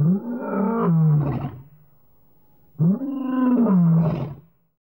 Mm-hmm.